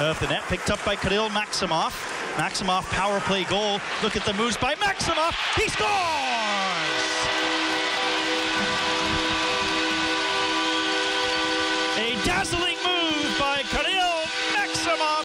of the net. Picked up by Kirill Maksimov. Maksimov power play goal. Look at the moves by Maksimov. He scores! A dazzling move